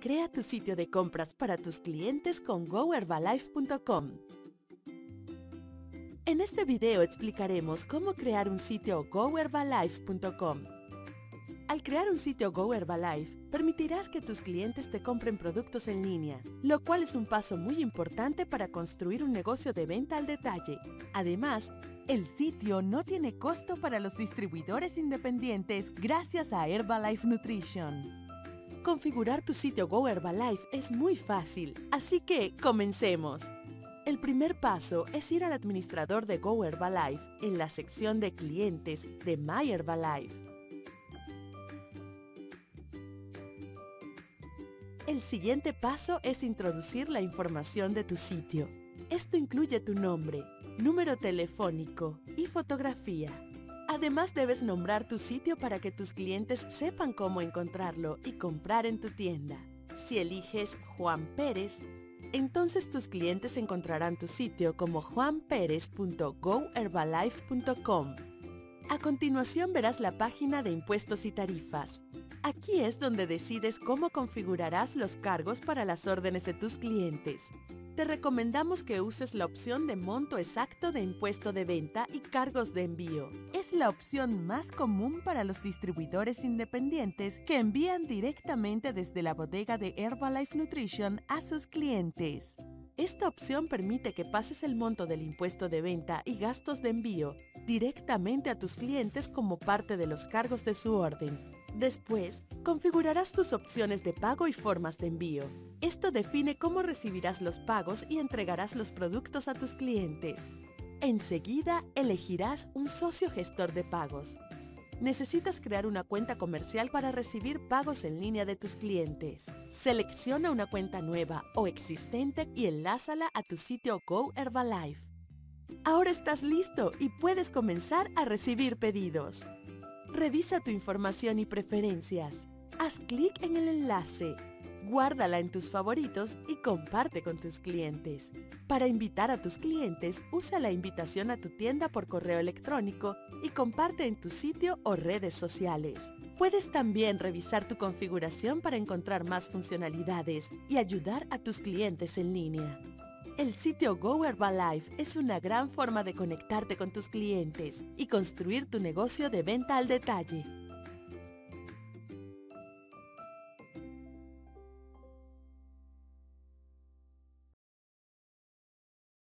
Crea tu sitio de compras para tus clientes con goherbalife.com. En este video explicaremos cómo crear un sitio goherbalife.com. Al crear un sitio GoHerbalife, permitirás que tus clientes te compren productos en línea, lo cual es un paso muy importante para construir un negocio de venta al detalle. Además, el sitio no tiene costo para los distribuidores independientes gracias a Herbalife Nutrition. Configurar tu sitio GoHerbalife es muy fácil, así que comencemos. El primer paso es ir al administrador de GoHerbalife en la sección de clientes de MyHerbalife. El siguiente paso es introducir la información de tu sitio. Esto incluye tu nombre, número telefónico y fotografía. Además debes nombrar tu sitio para que tus clientes sepan cómo encontrarlo y comprar en tu tienda. Si eliges Juan Pérez, entonces tus clientes encontrarán tu sitio como juanperez.goherbalife.com. A continuación verás la página de impuestos y tarifas. Aquí es donde decides cómo configurarás los cargos para las órdenes de tus clientes. Te recomendamos que uses la opción de monto exacto de impuesto de venta y cargos de envío. Es la opción más común para los distribuidores independientes que envían directamente desde la bodega de Herbalife Nutrition a sus clientes. Esta opción permite que pases el monto del impuesto de venta y gastos de envío directamente a tus clientes como parte de los cargos de su orden, Después, configurarás tus opciones de pago y formas de envío. Esto define cómo recibirás los pagos y entregarás los productos a tus clientes. Enseguida, elegirás un socio gestor de pagos. Necesitas crear una cuenta comercial para recibir pagos en línea de tus clientes. Selecciona una cuenta nueva o existente y enlázala a tu sitio Go Herbalife. Ahora estás listo y puedes comenzar a recibir pedidos. Revisa tu información y preferencias. Haz clic en el enlace. Guárdala en tus favoritos y comparte con tus clientes. Para invitar a tus clientes, usa la invitación a tu tienda por correo electrónico y comparte en tu sitio o redes sociales. Puedes también revisar tu configuración para encontrar más funcionalidades y ayudar a tus clientes en línea. El sitio Go Herbalife es una gran forma de conectarte con tus clientes y construir tu negocio de venta al detalle.